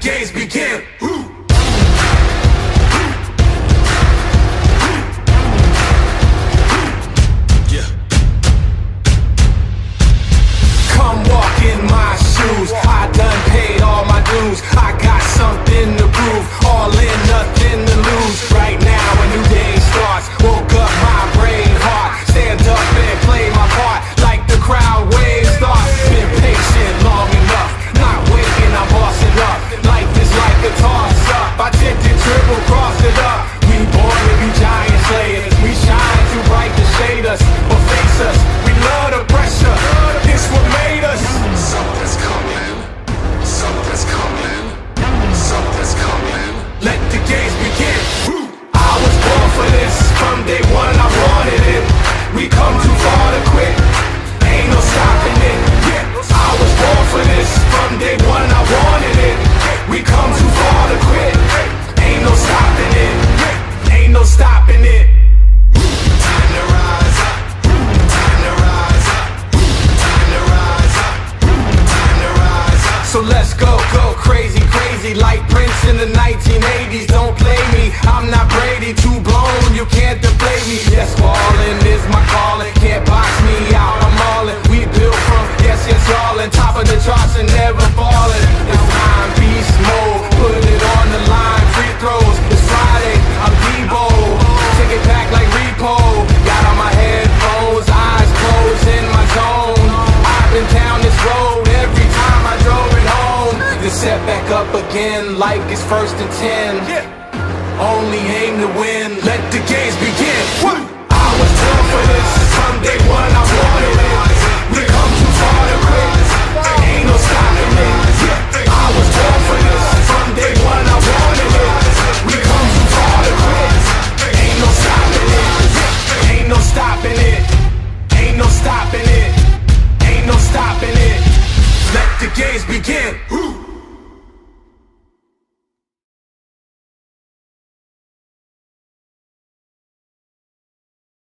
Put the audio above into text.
games So let's go, go crazy, crazy Like Prince in the 1980s Don't play me, I'm not Brady. Too blown, you can't deflate me. Yes, boy. back up again Life is first and ten. Yeah. Only aim to win. Let the games begin. What? I was born for this. From day one, I wanted it. We come too far to quit. There ain't no stopping it. I was born for this. From day one, I wanted it. We come too far to quit. There ain't no stopping it. Ain't no stopping it. Ain't no stopping it. Ain't no stopping it. Let the games begin.